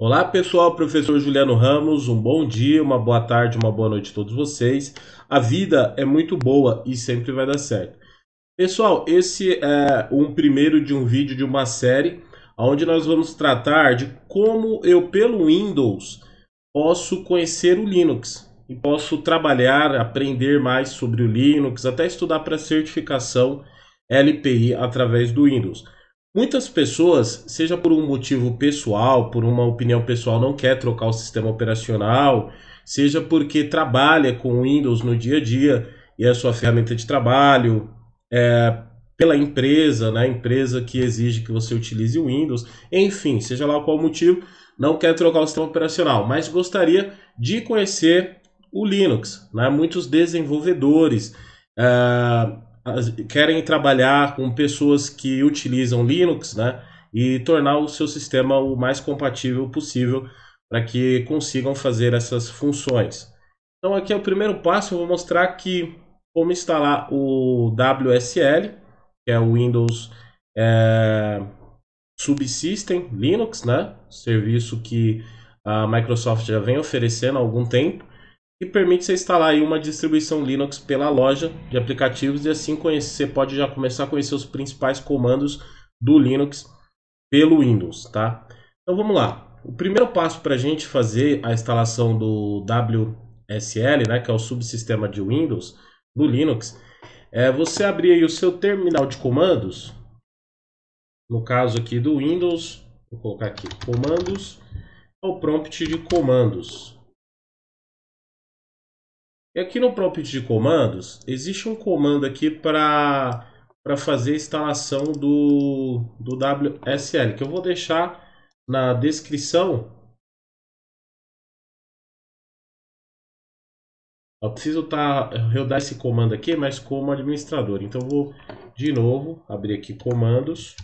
Olá pessoal, professor Juliano Ramos, um bom dia, uma boa tarde, uma boa noite a todos vocês. A vida é muito boa e sempre vai dar certo. Pessoal, esse é um primeiro de um vídeo de uma série onde nós vamos tratar de como eu pelo Windows posso conhecer o Linux e posso trabalhar, aprender mais sobre o Linux, até estudar para certificação LPI através do Windows. Muitas pessoas, seja por um motivo pessoal, por uma opinião pessoal, não quer trocar o sistema operacional, seja porque trabalha com Windows no dia a dia e é a sua ferramenta de trabalho, é, pela empresa, né, empresa que exige que você utilize o Windows, enfim, seja lá qual o motivo, não quer trocar o sistema operacional, mas gostaria de conhecer o Linux. Né? Muitos desenvolvedores é, querem trabalhar com pessoas que utilizam Linux, né? E tornar o seu sistema o mais compatível possível para que consigam fazer essas funções. Então aqui é o primeiro passo, eu vou mostrar que como instalar o WSL, que é o Windows é, Subsystem Linux, né? Serviço que a Microsoft já vem oferecendo há algum tempo e permite você instalar aí uma distribuição Linux pela loja de aplicativos e assim conhecer, você pode já começar a conhecer os principais comandos do Linux pelo Windows, tá? Então vamos lá. O primeiro passo para a gente fazer a instalação do WSL, né, que é o subsistema de Windows do Linux, é você abrir aí o seu terminal de comandos. No caso aqui do Windows, vou colocar aqui comandos, é o prompt de comandos. E aqui no prompt de comandos, existe um comando aqui para fazer a instalação do, do WSL, que eu vou deixar na descrição. Eu preciso tá, rodar esse comando aqui, mas como administrador. Então vou de novo abrir aqui comandos.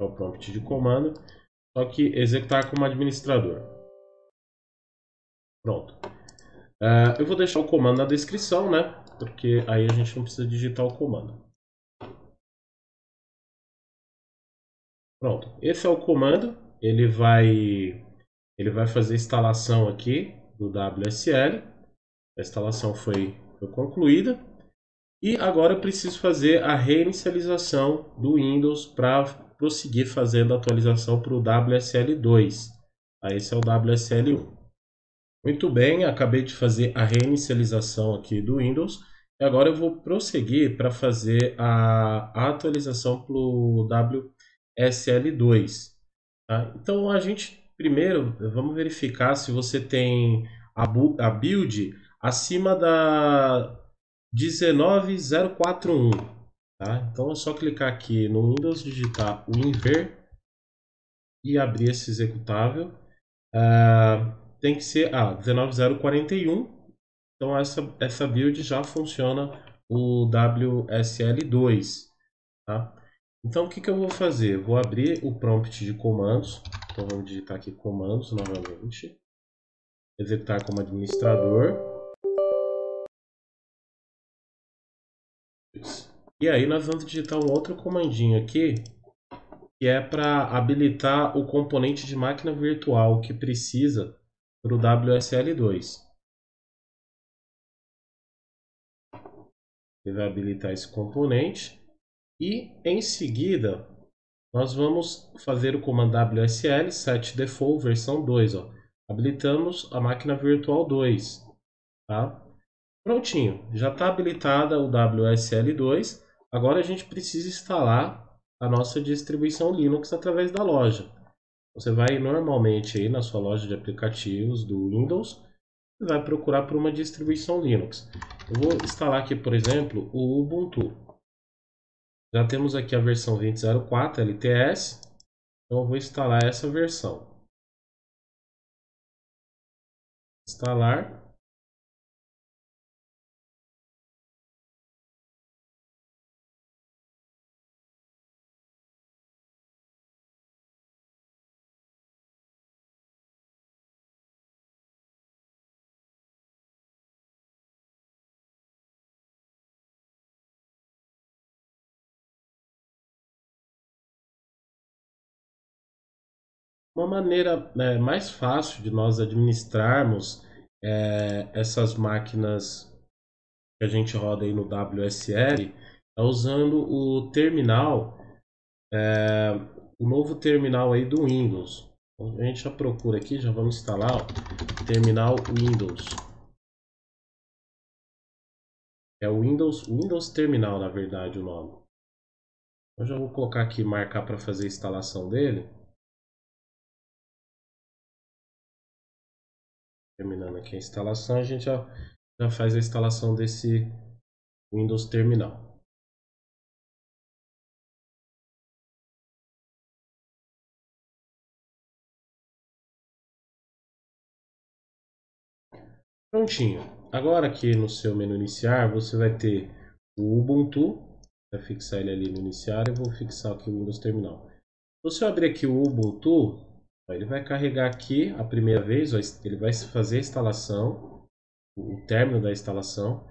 É o prompt de comando só que executar como administrador. Pronto. Uh, eu vou deixar o comando na descrição, né? Porque aí a gente não precisa digitar o comando. Pronto. Esse é o comando. Ele vai, ele vai fazer a instalação aqui do WSL. A instalação foi, foi concluída. E agora eu preciso fazer a reinicialização do Windows para prosseguir fazendo a atualização para o WSL2. Aí esse é o WSL1. Muito bem, acabei de fazer a reinicialização aqui do Windows. E agora eu vou prosseguir para fazer a atualização para o WSL2. Tá? Então a gente primeiro vamos verificar se você tem a, a build acima da 19041. Tá? Então é só clicar aqui no Windows, digitar WinVer e abrir esse executável. Uh, tem que ser ah, 19041. Então essa, essa build já funciona o WSL2. Tá? Então o que, que eu vou fazer? Vou abrir o prompt de comandos. Então vamos digitar aqui comandos novamente. Executar como administrador. E aí nós vamos digitar um outro comandinho aqui, que é para habilitar o componente de máquina virtual que precisa para o WSL2. Ele vai habilitar esse componente e em seguida nós vamos fazer o comando WSL set default versão 2, ó. Habilitamos a máquina virtual 2, tá? Prontinho, já está habilitada o WSL2 Agora a gente precisa instalar a nossa distribuição Linux através da loja. Você vai normalmente aí na sua loja de aplicativos do Windows e vai procurar por uma distribuição Linux. Eu vou instalar aqui, por exemplo, o Ubuntu. Já temos aqui a versão 20.04 LTS, então eu vou instalar essa versão. Instalar. Uma maneira né, mais fácil de nós administrarmos é, essas máquinas que a gente roda aí no WSL é usando o terminal, é, o novo terminal aí do Windows. Então, a gente já procura aqui, já vamos instalar o terminal Windows. É o Windows, Windows Terminal, na verdade, o nome. Eu já vou colocar aqui, marcar para fazer a instalação dele. Terminando aqui a instalação, a gente já, já faz a instalação desse Windows Terminal. Prontinho. Agora aqui no seu menu iniciar, você vai ter o Ubuntu. Vai fixar ele ali no iniciar e vou fixar aqui o Windows Terminal. Se eu abrir aqui o Ubuntu, ele vai carregar aqui a primeira vez, ele vai fazer a instalação, o término da instalação,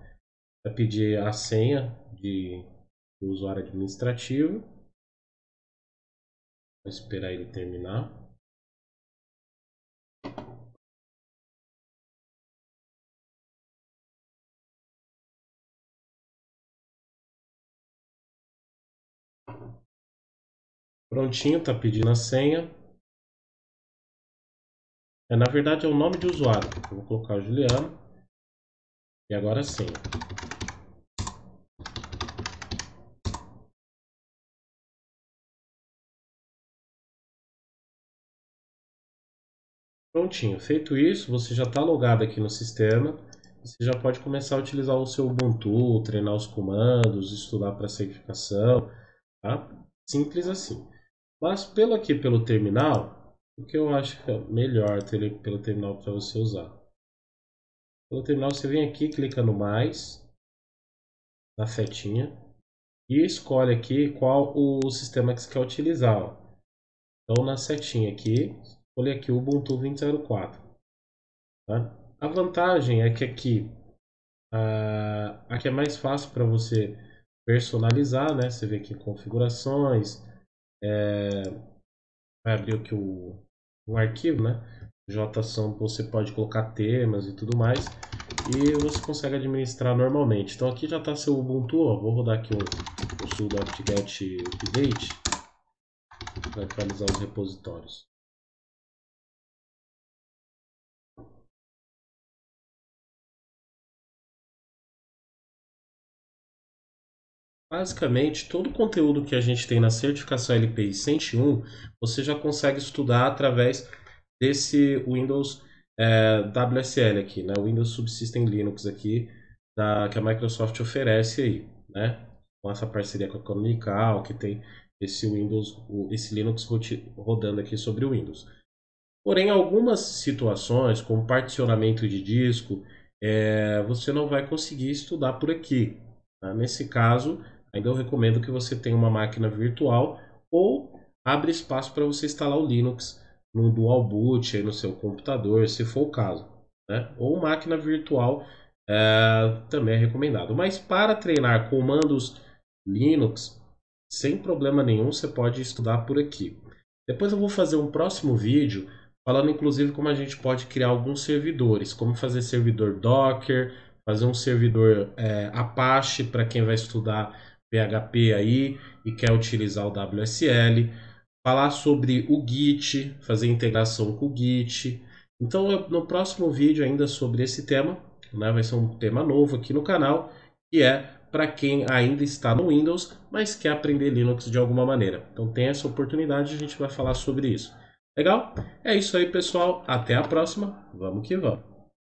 vai pedir a senha de, de usuário administrativo. Vou esperar ele terminar. Prontinho, tá pedindo a senha. É, na verdade é o nome de usuário. Eu vou colocar o Juliano. E agora sim. Prontinho. Feito isso, você já está logado aqui no sistema. Você já pode começar a utilizar o seu Ubuntu, treinar os comandos, estudar para certificação. Tá? Simples assim. Mas pelo aqui pelo terminal, o que eu acho que é melhor ter pelo terminal para você usar. Pelo terminal você vem aqui, clica no mais, na setinha, e escolhe aqui qual o sistema que você quer utilizar. Então na setinha aqui, escolhe aqui o Ubuntu 20.04. Tá? A vantagem é que aqui, uh, aqui é mais fácil para você personalizar, né? Você vê aqui configurações, é, vai abrir aqui o, o arquivo, né? JSON você pode colocar temas e tudo mais e você consegue administrar normalmente. Então aqui já está seu Ubuntu, ó, vou rodar aqui o, o sudo apt-get update para atualizar os repositórios. Basicamente, todo o conteúdo que a gente tem na certificação LPI 101, você já consegue estudar através desse Windows é, WSL aqui, né? Windows Subsystem Linux aqui, da, que a Microsoft oferece aí, né? Com essa parceria com a Canonical, que tem esse Windows, esse Linux rodando aqui sobre o Windows. Porém, algumas situações, como particionamento de disco, é, você não vai conseguir estudar por aqui. Tá? Nesse caso, ainda eu recomendo que você tenha uma máquina virtual ou abre espaço para você instalar o Linux no dual boot aí no seu computador, se for o caso. Né? Ou máquina virtual é, também é recomendado. Mas para treinar comandos Linux, sem problema nenhum, você pode estudar por aqui. Depois eu vou fazer um próximo vídeo falando inclusive como a gente pode criar alguns servidores, como fazer servidor Docker, fazer um servidor é, Apache para quem vai estudar PHP aí e quer utilizar o WSL, falar sobre o Git, fazer integração com o Git. Então, no próximo vídeo ainda sobre esse tema, né, vai ser um tema novo aqui no canal, que é para quem ainda está no Windows, mas quer aprender Linux de alguma maneira. Então tem essa oportunidade, a gente vai falar sobre isso. Legal? É isso aí, pessoal. Até a próxima. Vamos que vamos.